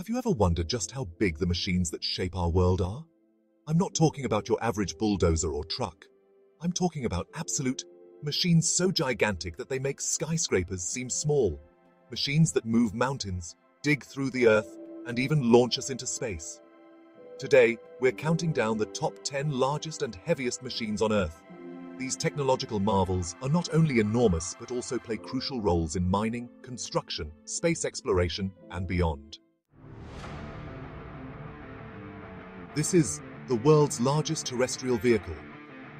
Have you ever wondered just how big the machines that shape our world are? I'm not talking about your average bulldozer or truck. I'm talking about absolute machines so gigantic that they make skyscrapers seem small. Machines that move mountains, dig through the earth, and even launch us into space. Today, we're counting down the top 10 largest and heaviest machines on Earth. These technological marvels are not only enormous but also play crucial roles in mining, construction, space exploration, and beyond. This is the world's largest terrestrial vehicle.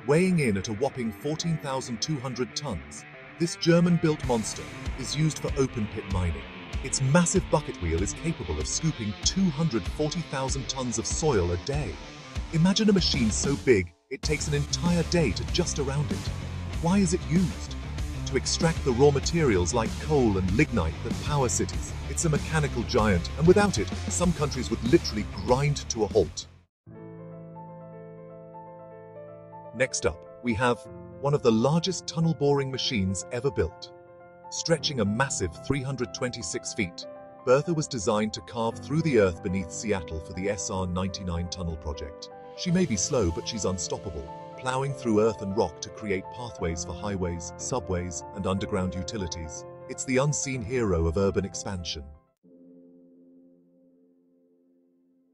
Weighing in at a whopping 14,200 tons, this German-built monster is used for open-pit mining. Its massive bucket wheel is capable of scooping 240,000 tons of soil a day. Imagine a machine so big, it takes an entire day to just around it. Why is it used? To extract the raw materials like coal and lignite that power cities. It's a mechanical giant, and without it, some countries would literally grind to a halt. Next up, we have one of the largest tunnel boring machines ever built. Stretching a massive 326 feet, Bertha was designed to carve through the earth beneath Seattle for the SR-99 tunnel project. She may be slow, but she's unstoppable, plowing through earth and rock to create pathways for highways, subways, and underground utilities. It's the unseen hero of urban expansion.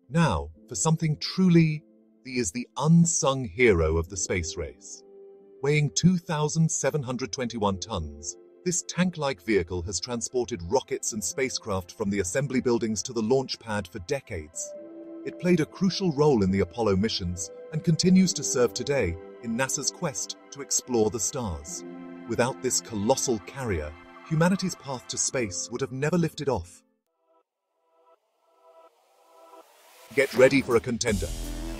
Now, for something truly he is the unsung hero of the space race. Weighing 2,721 tons, this tank-like vehicle has transported rockets and spacecraft from the assembly buildings to the launch pad for decades. It played a crucial role in the Apollo missions and continues to serve today in NASA's quest to explore the stars. Without this colossal carrier, humanity's path to space would have never lifted off. Get ready for a contender.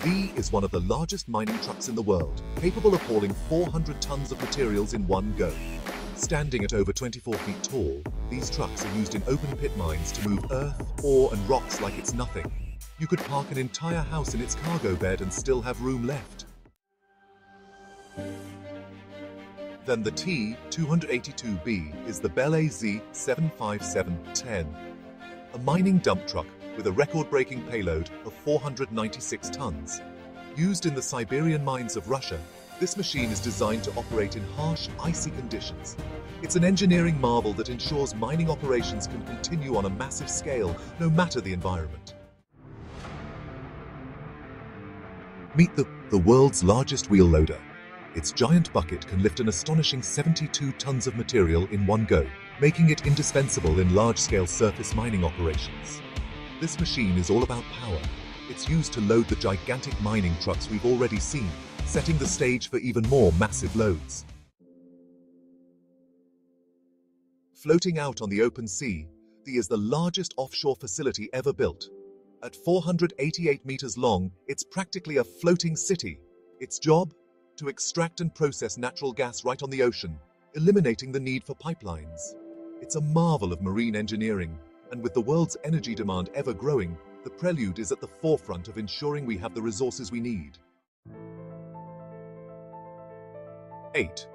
V is one of the largest mining trucks in the world, capable of hauling 400 tons of materials in one go. Standing at over 24 feet tall, these trucks are used in open pit mines to move earth, ore and rocks like it's nothing. You could park an entire house in its cargo bed and still have room left. Then the T-282B is the BelAZ-75710, a mining dump truck with a record-breaking payload of 496 tons. Used in the Siberian mines of Russia, this machine is designed to operate in harsh, icy conditions. It's an engineering marvel that ensures mining operations can continue on a massive scale, no matter the environment. Meet the, the world's largest wheel loader. Its giant bucket can lift an astonishing 72 tons of material in one go, making it indispensable in large-scale surface mining operations. This machine is all about power. It's used to load the gigantic mining trucks we've already seen, setting the stage for even more massive loads. Floating out on the open sea, the is the largest offshore facility ever built. At 488 meters long, it's practically a floating city. Its job? To extract and process natural gas right on the ocean, eliminating the need for pipelines. It's a marvel of marine engineering, and with the world's energy demand ever growing, the Prelude is at the forefront of ensuring we have the resources we need. 8.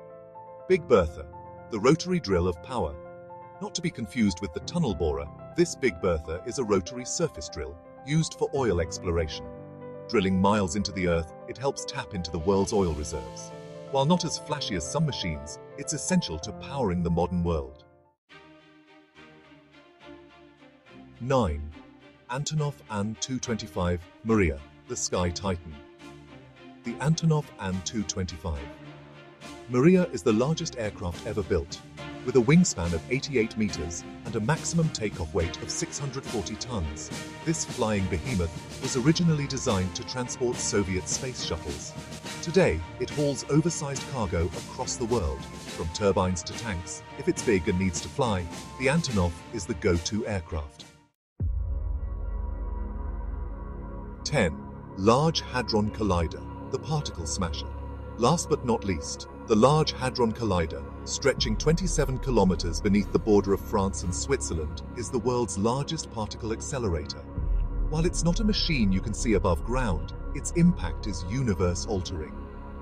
Big Bertha, the rotary drill of power. Not to be confused with the tunnel borer, this Big Bertha is a rotary surface drill used for oil exploration. Drilling miles into the earth, it helps tap into the world's oil reserves. While not as flashy as some machines, it's essential to powering the modern world. 9. Antonov An-225 Mriya, the Sky Titan. The Antonov An-225. Mriya is the largest aircraft ever built, with a wingspan of 88 meters and a maximum takeoff weight of 640 tons. This flying behemoth was originally designed to transport Soviet space shuttles. Today, it hauls oversized cargo across the world, from turbines to tanks. If it's big and needs to fly, the Antonov is the go-to aircraft. 10. Large Hadron Collider, the particle smasher. Last but not least, the Large Hadron Collider, stretching 27 kilometers beneath the border of France and Switzerland, is the world's largest particle accelerator. While it's not a machine you can see above ground, its impact is universe-altering.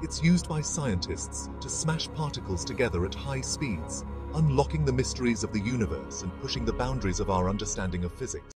It's used by scientists to smash particles together at high speeds, unlocking the mysteries of the universe and pushing the boundaries of our understanding of physics.